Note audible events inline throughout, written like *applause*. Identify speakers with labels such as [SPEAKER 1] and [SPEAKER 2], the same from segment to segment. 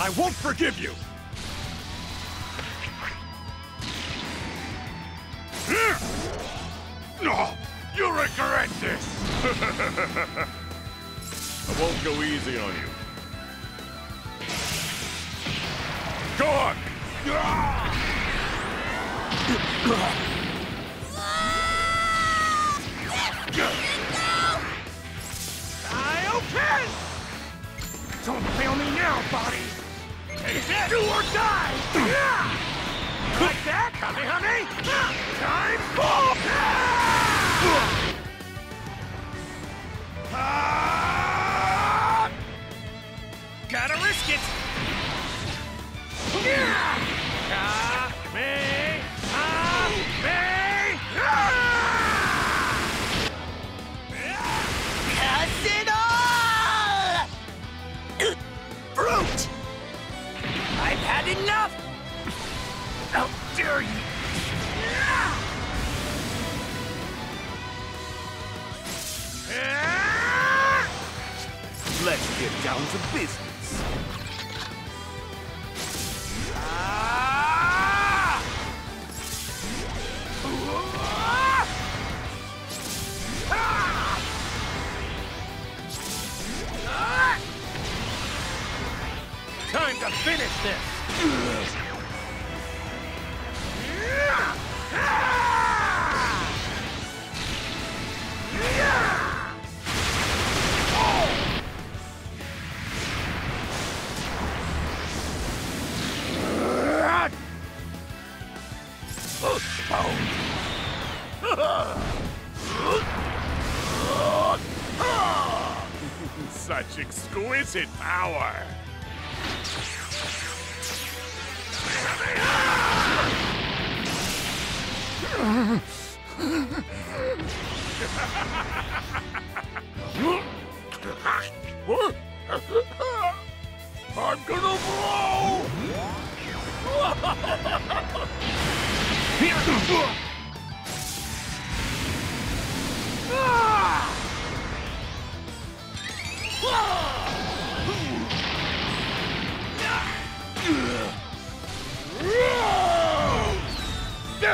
[SPEAKER 1] I won't forgive you! No! You regret this! I won't go easy on you. Go on!
[SPEAKER 2] Don't fail me now, body! Do or die! Like that? Kamehame! Time for... Ah! Gotta risk it! Yeah!
[SPEAKER 1] Such exquisite power! I'm gonna blow! *laughs*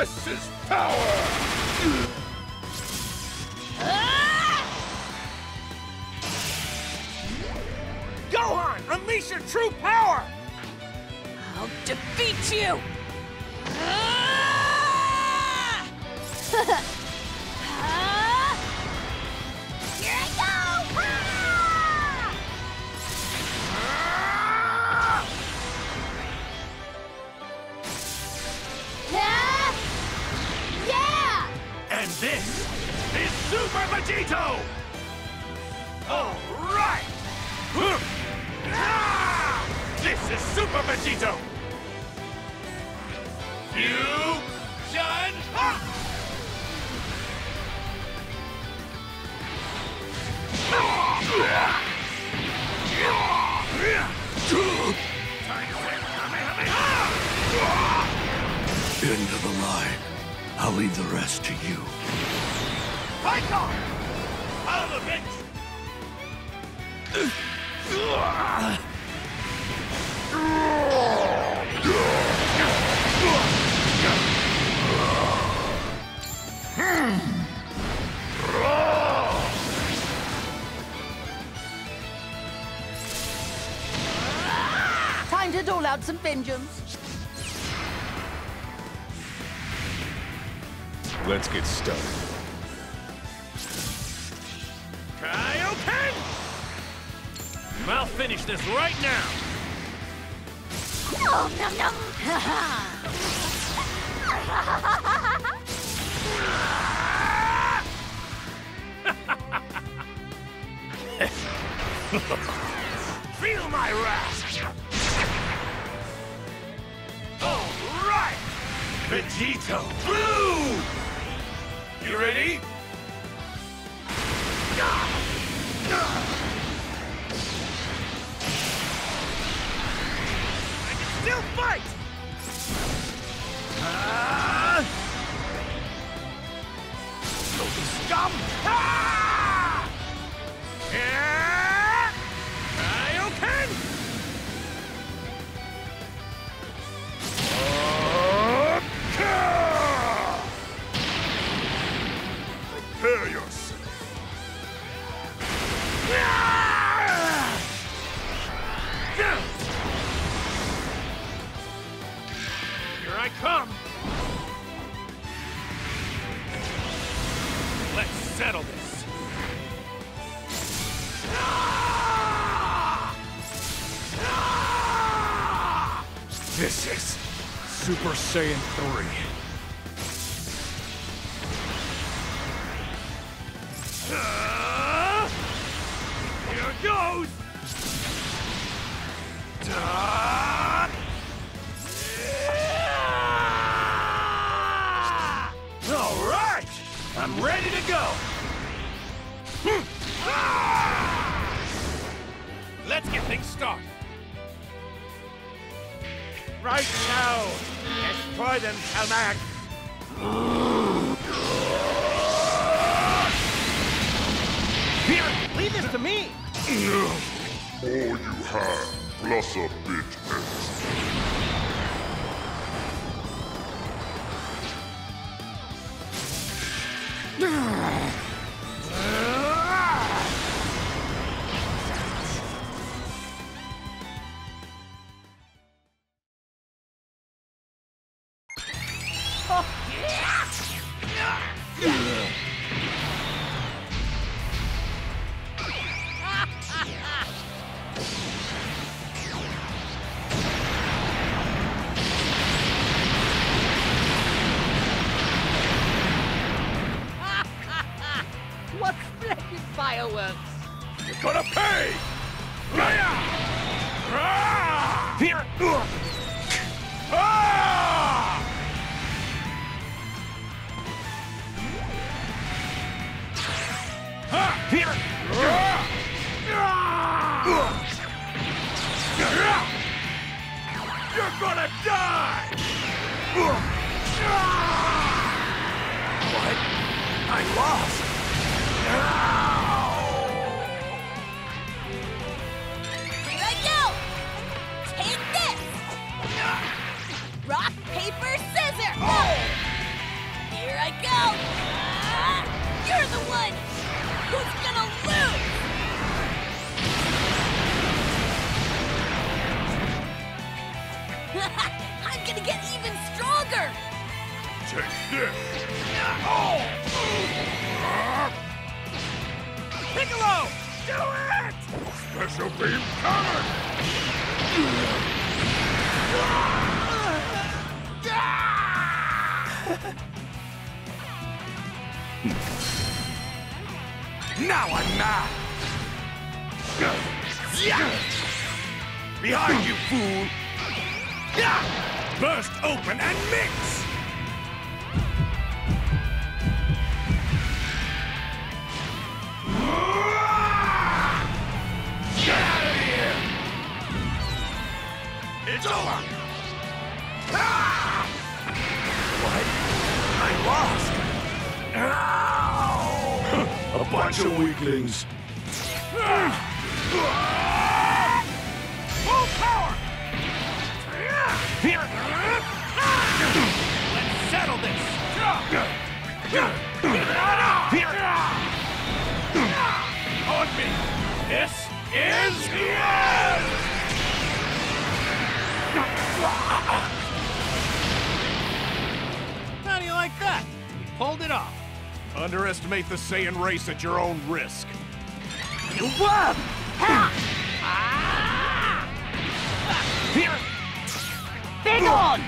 [SPEAKER 1] This is power!
[SPEAKER 2] Gohan, unleash your true power!
[SPEAKER 3] I'll defeat you! *laughs* *laughs*
[SPEAKER 2] Super Vegito! All right! Ah! This is Super Vegito! Fusion!
[SPEAKER 4] End of the line. I'll leave the rest to you.
[SPEAKER 2] Fight on! Out of it!
[SPEAKER 3] Time to dole out some vengeance.
[SPEAKER 1] Let's get started.
[SPEAKER 2] Kaioken! I'll finish this right now!
[SPEAKER 3] Nom nom nom! *laughs*
[SPEAKER 2] Feel my wrath! All right! Vegito Blue! You ready?
[SPEAKER 1] Super Saiyan
[SPEAKER 2] now! Destroy them, Calmac! Here, leave this to me!
[SPEAKER 1] All you have, plus a bit
[SPEAKER 3] What splendid fireworks!
[SPEAKER 1] You're gonna pay!
[SPEAKER 2] Here!
[SPEAKER 1] Ah!
[SPEAKER 2] Here!
[SPEAKER 1] You're gonna die!
[SPEAKER 2] What? I lost!
[SPEAKER 3] Take this. Rock, paper, scissors. Here I go. You're the one who's *laughs* gonna lose! I'm gonna get even stronger!
[SPEAKER 1] Take this!
[SPEAKER 2] Rock, Piccolo! Do it!
[SPEAKER 1] Special beam coming! *laughs*
[SPEAKER 2] Now I'm mad! Behind you, fool! Burst open and mix! It's over! Ah! What? I lost!
[SPEAKER 1] A bunch of weaklings.
[SPEAKER 2] Full power! Here! Let's settle this! Here! On me! This is How do you like that? You pulled it off. Underestimate the Saiyan race at your own risk. You won! Here!
[SPEAKER 3] Big on!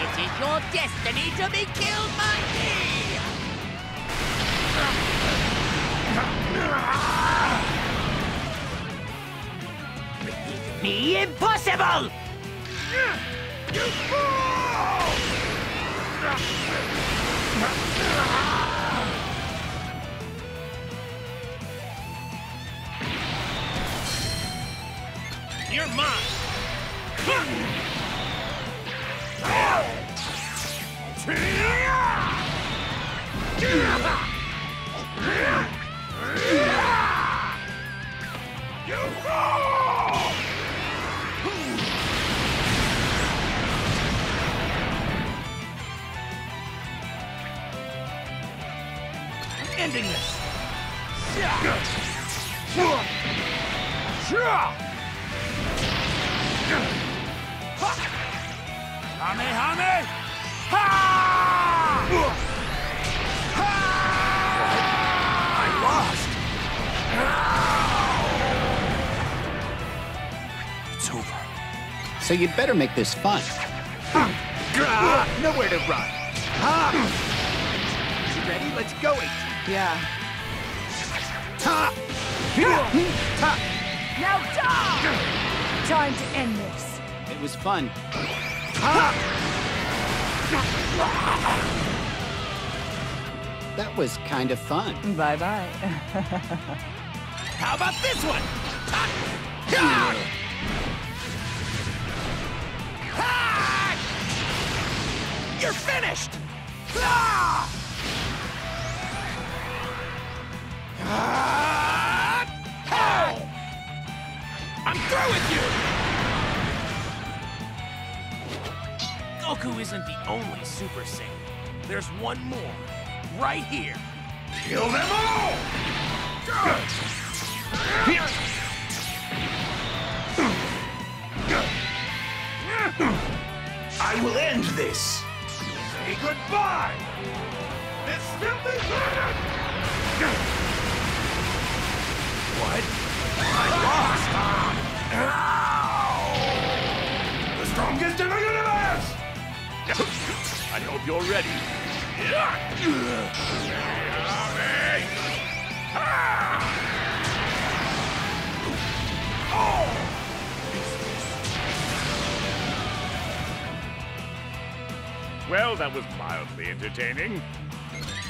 [SPEAKER 3] It is your destiny to be killed by me! Impossible!
[SPEAKER 2] You fool! You're mine! Ending this. Kamehame! Ha!
[SPEAKER 4] I lost! It's over.
[SPEAKER 5] So you'd better make this fun.
[SPEAKER 2] Nowhere to run. Ha! You ready? Let's go, 18.
[SPEAKER 6] Yeah.
[SPEAKER 2] Ha! Ha!
[SPEAKER 6] Now die! Time to end this.
[SPEAKER 5] It was fun. That was kind of fun.
[SPEAKER 6] Bye bye. *laughs*
[SPEAKER 2] How about this one? Ha! Ha! Ha! You're finished! Ah! Isn't the only Super Saiyan. There's one more, right here.
[SPEAKER 1] Kill them all! I will end this. Say goodbye. This filthy planet.
[SPEAKER 2] What?
[SPEAKER 1] I lost. The strongest universe. I hope you're ready. Well, that was mildly entertaining.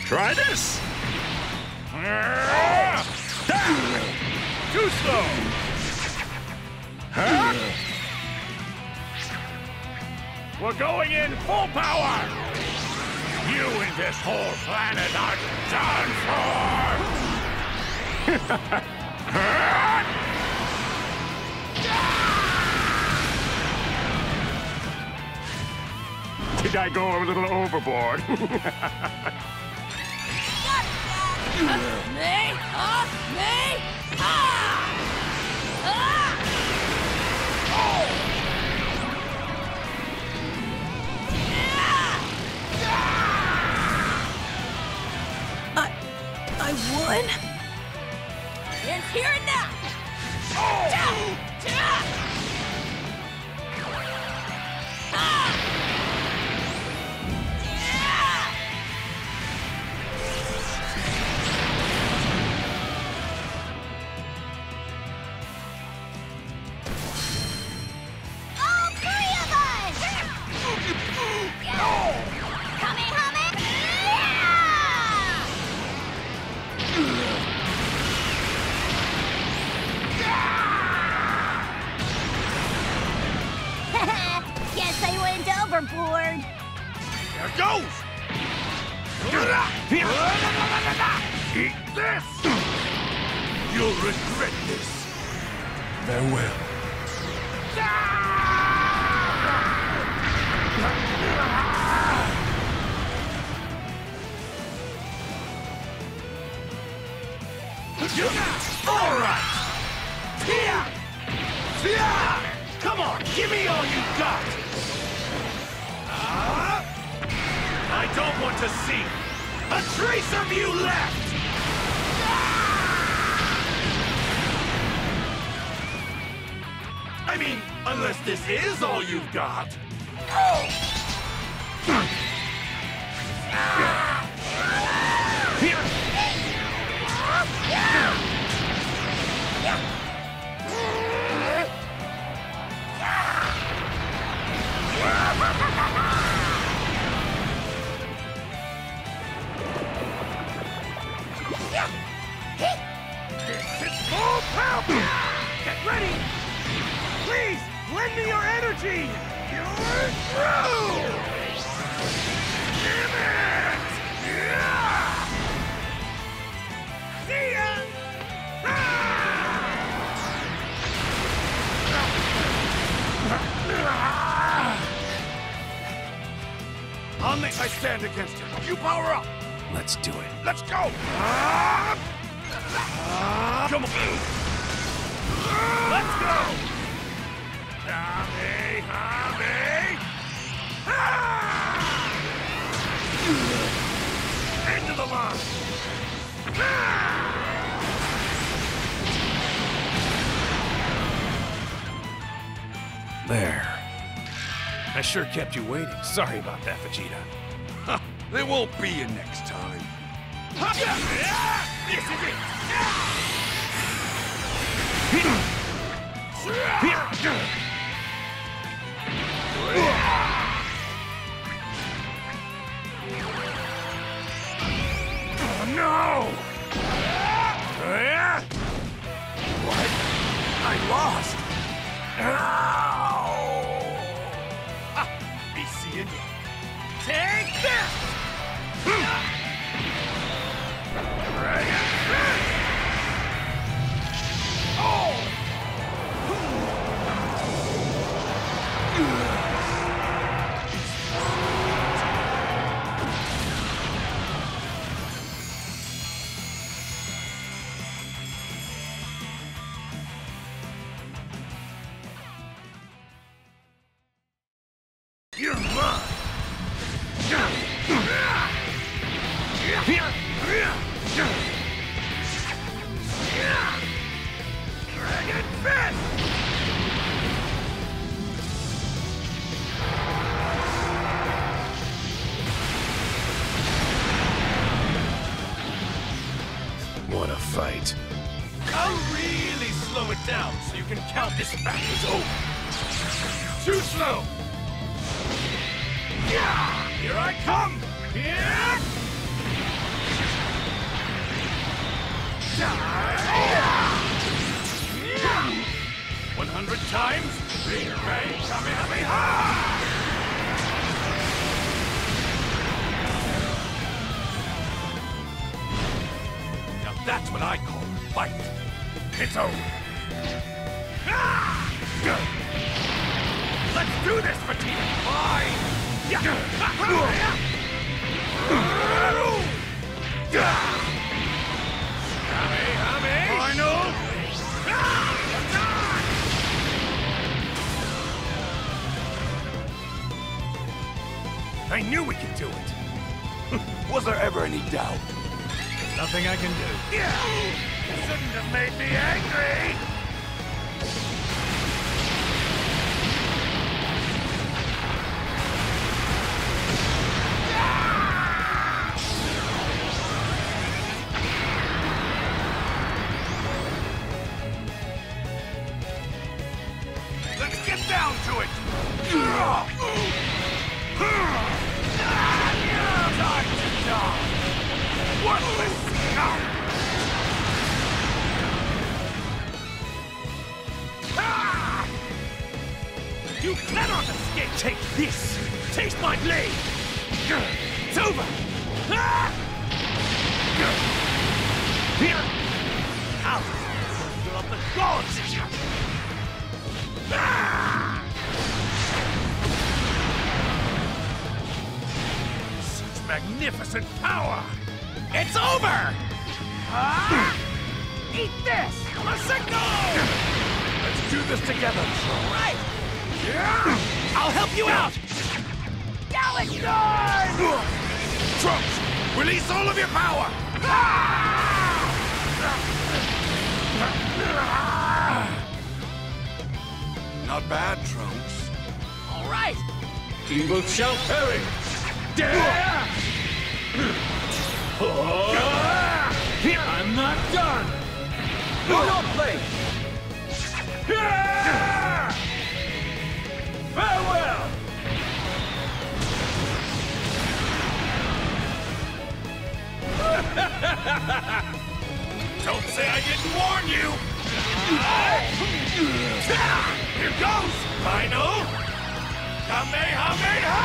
[SPEAKER 1] Try this! Too slow! Huh? We're going in full power! You and this whole planet are done for! *laughs* Did I go a little overboard? *laughs*
[SPEAKER 3] Me? Huh? Me? Ah! I won? It's here and now! Ja! Ah!
[SPEAKER 1] Farewell.
[SPEAKER 2] All right! Here! Come on, give me all you got! Ah! I don't want to see a trace of you left! Unless this is all you've got. Here! Lend me your energy! You're through! Damn it! Yeah! See ya! I'll make I stand against him. You power up!
[SPEAKER 4] Let's do it.
[SPEAKER 2] Let's go! Come on! Kamehame! Ah! Into the line! There. I sure kept you waiting. Sorry about that, Vegeta.
[SPEAKER 4] Huh, there won't be a next time.
[SPEAKER 2] This is it! No! What? I lost! Ow! Ah, be seeing you. Take this! 100 times? Big Ray Kamehameha! Now that's what I call fight. It's over. Good. Let's do this, Fatima! Fine! Yeah. I knew we could do it! *laughs*
[SPEAKER 4] Was there ever any doubt?
[SPEAKER 2] Nothing I can do. Yeah! You shouldn't have made me angry! Ah! Eat this! A signal! Let's do this together, All right! Yeah! I'll help you out! Galaxy! Trunks, release all of your power!
[SPEAKER 4] Not bad, Trunks.
[SPEAKER 2] All right!
[SPEAKER 4] Evil shall perish!
[SPEAKER 2] I'm done! Do not play! Farewell! Don't say I didn't warn you! Here goes! Final! Kamehameha!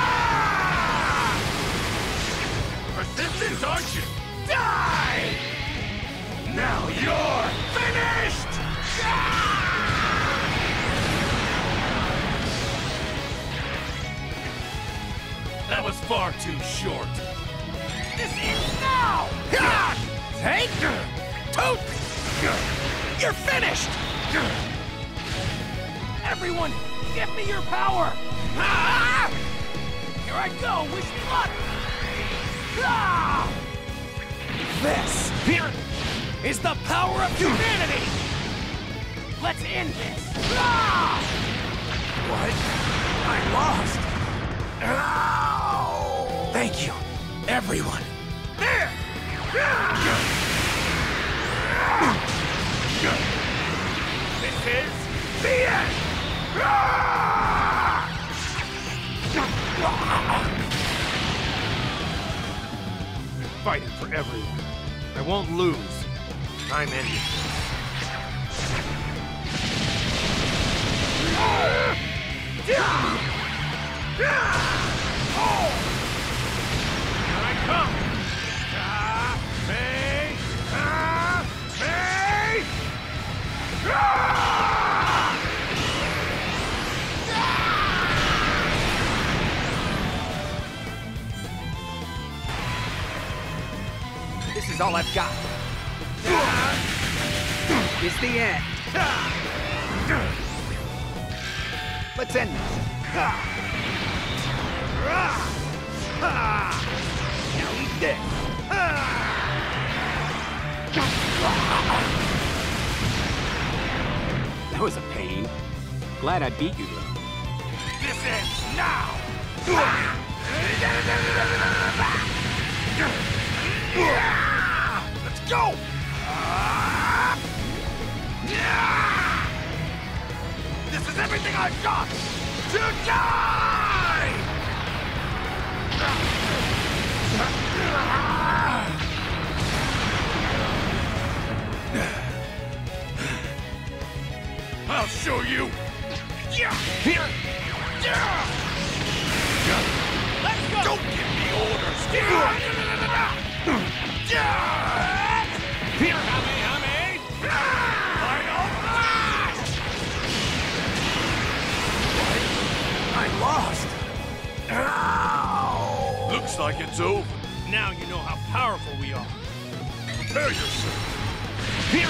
[SPEAKER 2] Persistent, aren't you? Now you're finished! That was far too short. This ends now! Take! Tote! You're finished! Everyone, give me your power! Ah! Here I go, wish me luck! This here is the power of humanity! Let's end this! Ah! What? I lost! Ow! Thank you, everyone! There! This is the end! Fighting for everyone. I won't lose. I'm ending Here I come! Me! Me!
[SPEAKER 7] This is all I've got. It's the end. Let's end this. Now eat this.
[SPEAKER 5] That was a pain. Glad I beat you, though.
[SPEAKER 2] This ends now! Let's go! This is everything I've got to die! I'll show you! Let's go! Don't give me orders! Prepare yourself. Here!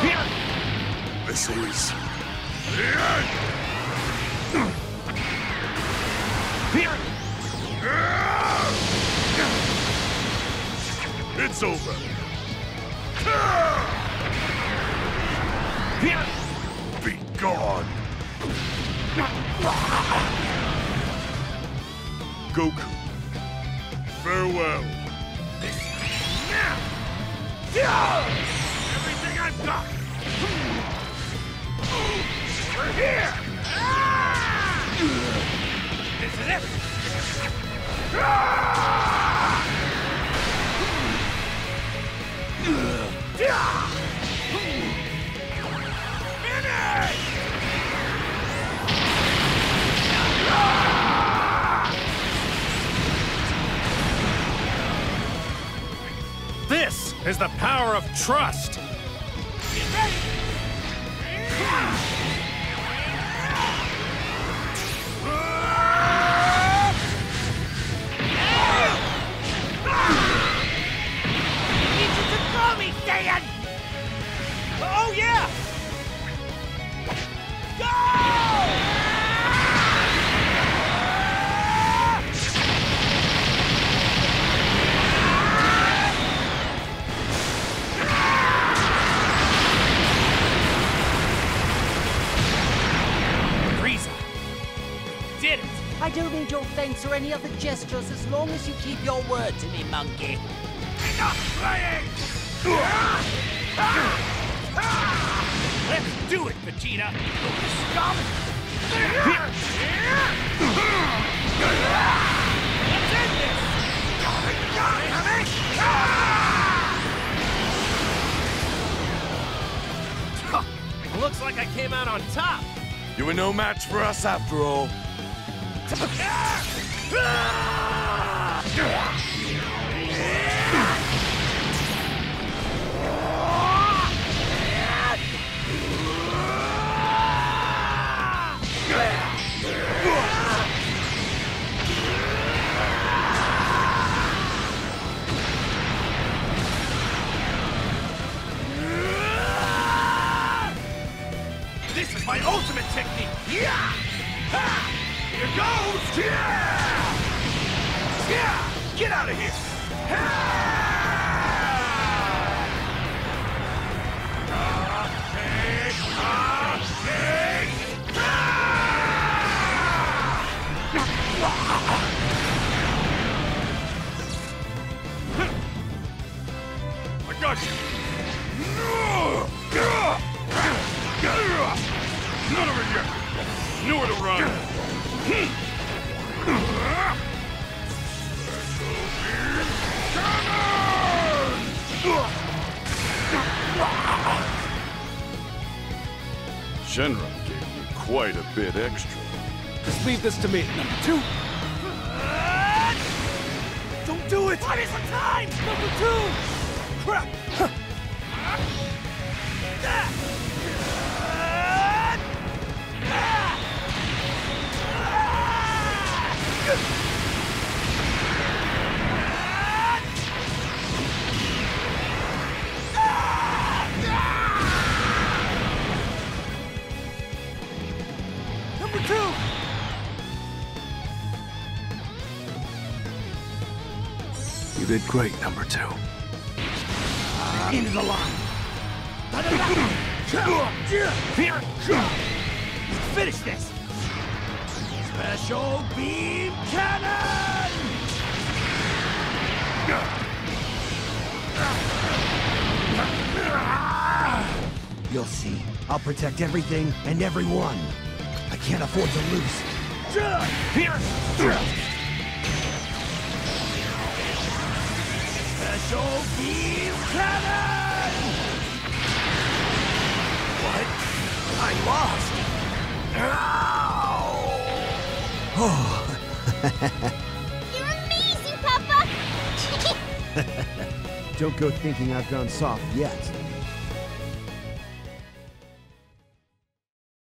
[SPEAKER 2] Here! This is the end! It's over. Be gone! Goku, farewell. I've got! Here! Ah! This is it! Finish! Is the power of trust! Get ready! Need
[SPEAKER 8] or any other gestures as long as you keep your word to me, monkey.
[SPEAKER 2] Enough playing! Let's do it, Vegeta! Stop! Let's end this! Looks like I came out on top!
[SPEAKER 1] You were no match for us after all. *laughs*
[SPEAKER 2] my yet! Nowhere to run!
[SPEAKER 1] Shenron gave me quite a bit extra.
[SPEAKER 9] Just leave this to me. Number two. Don't do it!
[SPEAKER 2] Buy me some time!
[SPEAKER 9] Number two! Crap! Huh. Number two!
[SPEAKER 1] You did great, number two.
[SPEAKER 2] Into the line! *laughs* Finish this! Special Beam Cannon!
[SPEAKER 9] You'll see. I'll protect everything and everyone. I can't afford to lose.
[SPEAKER 2] Special Beam Cannon! What? I lost! Oh. *laughs*
[SPEAKER 3] You're amazing, Papa! *laughs*
[SPEAKER 9] Don't go thinking I've gone soft yet.